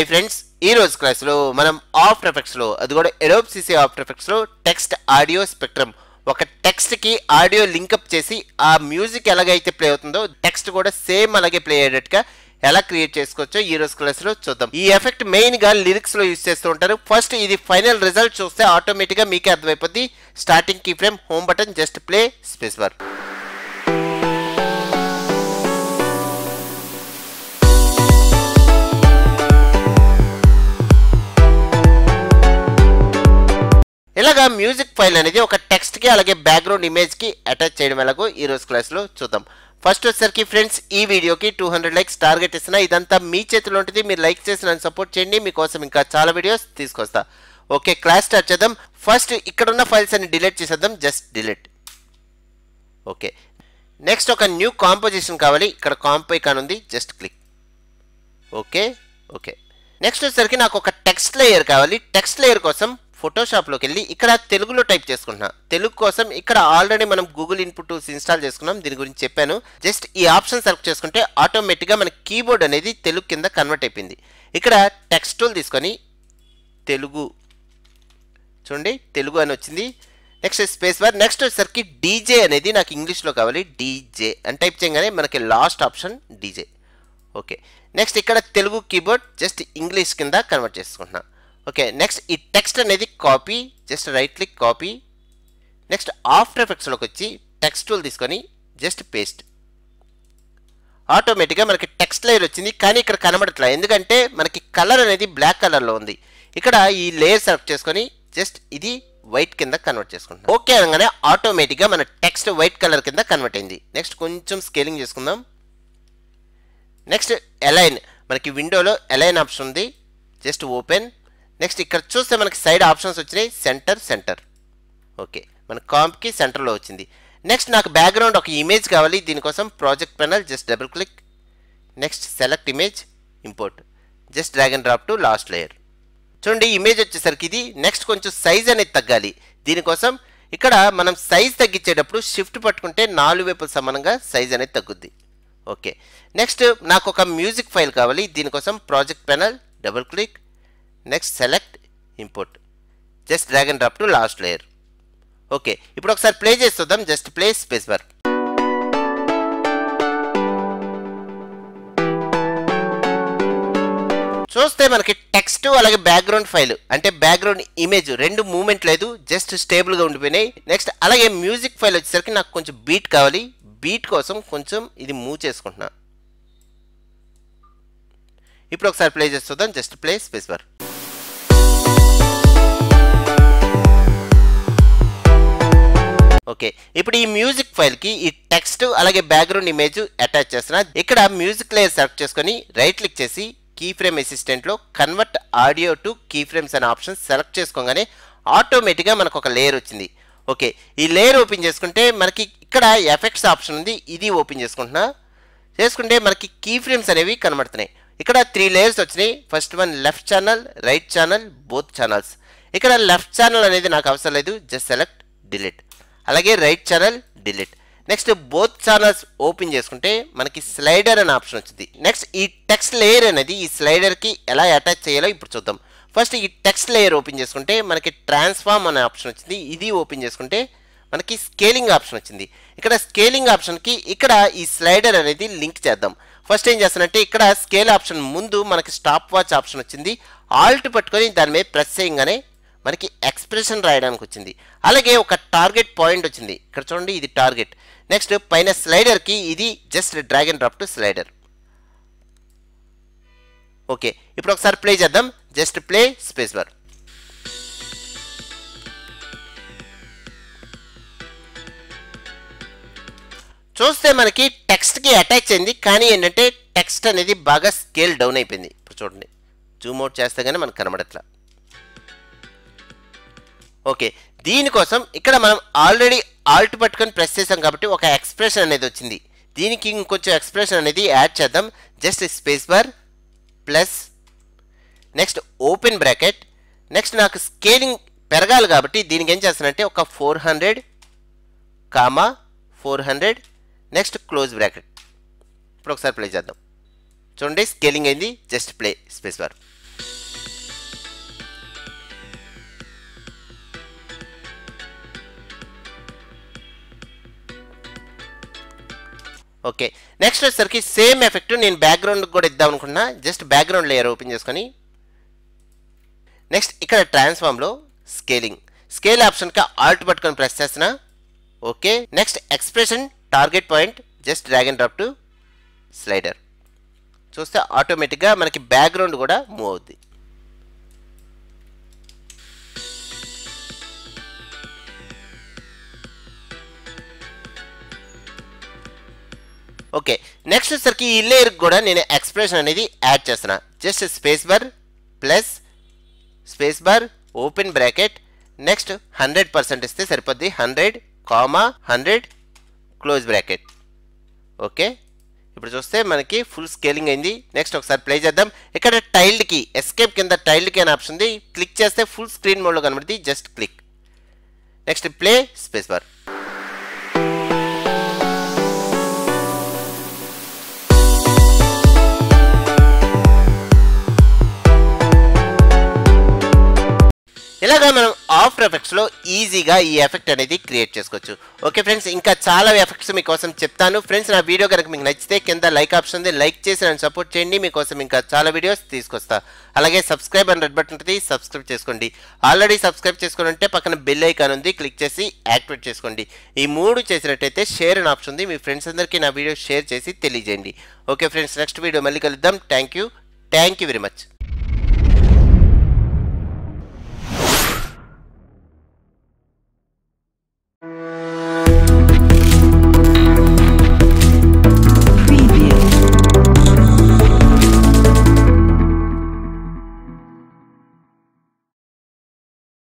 Hi friends ఈ రోజు క్లాస్లో మనం ఆఫ్టర్ ఎఫెక్ట్స్లో అది కూడా ఎరోప్ సిసి ఆఫ్టర్ ఎఫెక్ట్స్లో టెక్స్ట్ ఆడియో స్పెక్ట్రమ్ ఒక టెక్స్ట్కి ఆడియో లింకప్ చేసి ఆ మ్యూజిక్ ఎలాగైతే ప్లే అవుతుందో టెక్స్ట్ కూడా సేమ్ అలాగే ప్లే అయ్యేటట్టుగా ఎలా క్రియేట్ చేసుకోవచ్చో ఈ రోజు క్లాస్లో చూద్దాం. ఈ ఎఫెక్ట్ మెయిన్గా లిరిక్స్లో యూజ్ చేస్తూ ఉంటారు. ఫస్ట్ ఇది ఫైనల్ రిజల్ట్ చూస్తే ఆటోమేటిక్గా మీకే అర్థమైపోద్ది. Starting key frame home button just play space bar ఇలాగా మ్యూజిక్ ఫైల్ అనేది ఒక టెక్స్ట్కి అలాగే బ్యాక్గ్రౌండ్ ఇమేజ్కి అటాచ్ చేయడం ఎలాగో ఈరోజు క్లాస్లో చూద్దాం. ఫస్ట్ వచ్చేసరికి ఫ్రెండ్స్ ఈ వీడియోకి టూ హండ్రెడ్ లైక్స్ టార్గెట్ ఇస్తున్నా. ఇదంతా మీ చేతిలో ఉంటుంది. మీరు లైక్ చేసి నన్ను సపోర్ట్ చేయండి. మీకోసం ఇంకా చాలా వీడియోస్ తీసుకొస్తా. ఓకే క్లాస్ స్టార్ట్ చేద్దాం. ఫస్ట్ ఇక్కడ ఉన్న ఫైల్స్ అన్ని డిలీట్ చేసేద్దాం. Just delete. ఓకే. నెక్స్ట్ ఒక న్యూ కాంపోజిషన్ కావాలి. ఇక్కడ కాంపో ఐకాన్ ఉంది. Just click. Okay okay. Next వచ్చేసరికి నాకు ఒక టెక్స్ట్ లేయర్ కావాలి. టెక్స్ట్ లేయర్ కోసం ఫోటోషాప్లోకి వెళ్ళి ఇక్కడ తెలుగులో టైప్ చేసుకుంటున్నా. తెలుగు కోసం ఇక్కడ ఆల్రెడీ మనం గూగుల్ ఇన్పుట్ టూల్స్ ఇన్స్టాల్ చేసుకున్నాం. దీని గురించి చెప్పాను. జస్ట్ ఈ ఆప్షన్ సెలెక్ట్ చేసుకుంటే ఆటోమేటిక్గా మన కీబోర్డ్ అనేది తెలుగు కింద కన్వర్ట్ అయిపోయింది. ఇక్కడ టెక్స్ట్ టూల్ తీసుకొని తెలుగు చూడండి తెలుగు అని వచ్చింది. నెక్స్ట్ స్పేస్ బార్ నెక్స్ట్ వచ్చేసరికి డీజే అనేది నాకు ఇంగ్లీష్లో కావాలి. డీజే అని టైప్ చేయగానే మనకి last option DJ okay next ఇక్కడ తెలుగు కీబోర్డ్ జస్ట్ ఇంగ్లీష్ కింద కన్వర్ట్ చేసుకుంటున్నాను ఓకే నెక్స్ట్ ఈ టెక్స్ట్ అనేది copy just right click copy next after ఎఫెక్ట్స్లోకి వచ్చి టెక్స్ట్ టూల్ తీసుకొని జస్ట్ పేస్ట్ ఆటోమేటిక్గా మనకి టెక్స్ట్ లేయర్ వచ్చింది కానీ ఇక్కడ కనబడట్లా. ఎందుకంటే మనకి కలర్ అనేది బ్లాక్ కలర్లో ఉంది. ఇక్కడ ఈ లేయర్ సెలెక్ట్ చేసుకొని జస్ట్ ఇది వైట్ కింద కన్వర్ట్ చేసుకుంటాం ఓకే అనగానే ఆటోమేటిక్గా మన టెక్స్ట్ వైట్ కలర్ కింద కన్వర్ట్ అయింది. నెక్స్ట్ కొంచెం స్కేలింగ్ చేసుకుందాం. నెక్స్ట్ ఎలైన్ మనకి విండోలో ఎలైన్ ఆప్షన్ ఉంది. జస్ట్ ఓపెన్ నెక్స్ట్ ఇక్కడ చూస్తే మనకి సైడ్ ఆప్షన్స్ వచ్చినాయి. సెంటర్ సెంటర్ ఓకే మన కాంప్కి సెంటర్లో వచ్చింది. నెక్స్ట్ నాకు బ్యాక్గ్రౌండ్ ఒక ఇమేజ్ కావాలి. దీనికోసం project panel just double click next select image import just drag and drop to last layer చూడండి ఇమేజ్ వచ్చేసరికి ఇది. నెక్స్ట్ కొంచెం సైజ్ అనేది తగ్గాలి. దీనికోసం ఇక్కడ మనం సైజ్ తగ్గించేటప్పుడు షిఫ్ట్ పట్టుకుంటే నాలుగు వైపుల సమానంగా సైజ్ అనేది తగ్గుద్ది. ఓకే నెక్స్ట్ నాకు ఒక మ్యూజిక్ ఫైల్ కావాలి. దీనికోసం project panel double click next select import just drag and drop to last layer okay ఇప్పుడు ఒకసారి ప్లే చేసి చూద్దాం. జస్ట్ ప్లే స్పేస్ బార్ చూస్తే మనకి టెక్స్ట్ అలాగే బ్యాక్గ్రౌండ్ ఫైల్ అంటే బ్యాక్గ్రౌండ్ ఇమేజ్ రెండు మూమెంట్ లేదు జస్ట్ స్టేబుల్గా ఉండిపోయినాయి. నెక్స్ట్ అలాగే మ్యూజిక్ ఫైల్ వచ్చేసరికి నాకు కొంచెం బీట్ కావాలి. బీట్ కోసం కొంచెం ఇది మూవ్ చేసుకుంటున్నా. ఇప్పుడు ఒకసారి play చేస్తుందాం just play space bar okay. ఇప్పుడు ఈ మ్యూజిక్ ఫైల్కి ఈ టెక్స్ట్ అలాగే బ్యాక్గ్రౌండ్ ఇమేజ్ అటాచ్ చేస్తున్నా. ఇక్కడ మ్యూజిక్ లేయర్ సెలెక్ట్ చేసుకొని రైట్ క్లిక్ చేసి key frame అసిస్టెంట్లో convert audio to key frames అనే ఆప్షన్ సెలెక్ట్ చేసుకోగానే ఆటోమేటిక్గా మనకు ఒక లేయర్ వచ్చింది. ఓకే. ఈ లేయర్ ఓపెన్ చేసుకుంటే మనకి ఇక్కడ ఎఫెక్ట్స్ ఆప్షన్ ఉంది. ఇది ఓపెన్ చేసుకుంటున్నా. చేసుకుంటే మనకి కీ ఫ్రేమ్స్ అనేవి కనబడుతున్నాయి. ఇక్కడ త్రీ లేయర్స్ వచ్చినాయి. First one left channel right channel both channels. ఇక్కడ లెఫ్ట్ ఛానల్ అనేది నాకు అవసరం లేదు. Just select delete. అలాగే right channel delete next both channels open చేసుకుంటే మనకి స్లైడర్ అనే ఆప్షన్ వచ్చింది. నెక్స్ట్ ఈ టెక్స్ట్ లేయర్ అనేది ఈ స్లైడర్కి ఎలా అటాచ్ చేయాలో ఇప్పుడు చూద్దాం. ఫస్ట్ ఈ టెక్స్ట్ లేయర్ ఓపెన్ చేసుకుంటే మనకి ట్రాన్స్ఫార్మ్ అనే ఆప్షన్ వచ్చింది. ఇది ఓపెన్ చేసుకుంటే మనకి స్కేలింగ్ ఆప్షన్ వచ్చింది. ఇక్కడ స్కేలింగ్ ఆప్షన్కి ఇక్కడ ఈ స్లైడర్ అనేది లింక్ చేద్దాం. ఫస్ట్ ఏం చేస్తానంటే ఇక్కడ స్కేల్ ఆప్షన్ ముందు మనకి స్టాప్ వాచ్ ఆప్షన్ వచ్చింది. ఆల్ట్ పట్టుకొని దాని మీద ప్రెస్ చేయగానే మనకి ఎక్స్ప్రెషన్ రాయడానికి వచ్చింది అలాగే ఒక టార్గెట్ పాయింట్ వచ్చింది. ఇక్కడ చూడండి ఇది టార్గెట్. నెక్స్ట్ పైన స్లైడర్కి ఇది just drag and dropped drop to slider. Okay ఇప్పుడు ఒకసారి ప్లే చేద్దాం. Just play space bar. చూస్తే మనకి టెక్స్ట్కి అటాచ్ అయింది కానీ ఏంటంటే టెక్స్ట్ అనేది బాగా స్కేల్ డౌన్ అయిపోయింది. ఇప్పుడు చూడండి జూమ్ అవుట్ చేస్తే కానీ మనకు కనబడట్లా. ఓకే. దీనికోసం ఇక్కడ మనం ఆల్రెడీ ఆల్ట్ పట్టుకొని ప్రెస్ చేసాం కాబట్టి ఒక ఎక్స్ప్రెషన్ అనేది వచ్చింది. దీనికి ఇంకొంచెం ఎక్స్ప్రెషన్ అనేది యాడ్ చేద్దాం. Just space bar plus next open bracket. Next నాకు స్కేలింగ్ పెరగాలి కాబట్టి దీనికి ఏం చేస్తానంటే ఒక four hundred comma four hundred. Next close bracket. ఇప్పుడు ఒకసారి ప్లే చేద్దాం. చూడండి స్కేలింగ్ అయింది just play space bar. Okay. Next వచ్చేసరికి సేమ్ ఎఫెక్ట్ నేను బ్యాక్గ్రౌండ్ కూడా ఇద్దాం అనుకున్నా. జస్ట్ బ్యాక్గ్రౌండ్ లేయర్ ఓపెన్ చేసుకొని. నెక్స్ట్ ఇక్కడ ట్రాన్స్ఫామ్లో స్కేలింగ్ స్కేల్ ఆప్షన్కి ఆల్ట్ పట్టుకొని ప్రెస్ చేసిన okay next expression target point just drag and drop to slider చూస్తే ఆటోమేటిక్గా మనకి బ్యాక్గ్రౌండ్ కూడా మూవ్ అవుద్ది. ఓకే నెక్స్ట్ వచ్చేసరికి ఈ లేయర్కి కూడా నేను ఎక్స్ప్రెషన్ అనేది యాడ్ చేస్తున్నా. Just space bar plus space bar open bracket next hundred percent ఇస్తే సరిపోద్ది. Hundred comma hundred close bracket okay ఇప్పుడు చూస్తే మనకి ఫుల్ స్కేలింగ్ అయింది. నెక్స్ట్ ఒకసారి ప్లే చేద్దాం. ఇక్కడ టైల్డ్కి ఎస్కేప్ కింద టైల్డ్కి అనే ఆప్షన్ ఉంది. క్లిక్ చేస్తే ఫుల్ స్క్రీన్ మోడ్లో కనబడుతుంది just click next play space bar ఇలాగా మనం ఆఫ్టర్ ఎఫెక్ట్స్లో ఈజీగా ఈ ఎఫెక్ట్ అనేది క్రియేట్ చేసుకోవచ్చు. ఓకే ఫ్రెండ్స్ ఇంకా చాలా ఎఫెక్ట్స్ మీకోసం చెప్తాను. ఫ్రెండ్స్ నా వీడియో కనుక మీకు నచ్చితే కింద లైక్ ఆప్షన్ ఉంది. లైక్ చేసి నన్ను సపోర్ట్ చేయండి. మీకోసం ఇంకా చాలా వీడియోస్ తీసుకొస్తా. అలాగే సబ్స్క్రైబ్ అని రెడ్ బటన్ ఉంటుంది. సబ్స్క్రైబ్ చేసుకోండి. ఆల్రెడీ సబ్స్క్రైబ్ చేసుకుని ఉంటే పక్కన బెల్ ఐకాన్ ఉంది. క్లిక్ చేసి యాక్టివేట్ చేసుకోండి. ఈ మూడు చేసినట్టయితే షేర్ అని ఆప్షన్ ఉంది. మీ ఫ్రెండ్స్ అందరికీ నా వీడియో షేర్ చేసి తెలియజేయండి. ఓకే ఫ్రెండ్స్ నెక్స్ట్ వీడియో మళ్ళీ కలుద్దాం. Thank you. Thank you very much.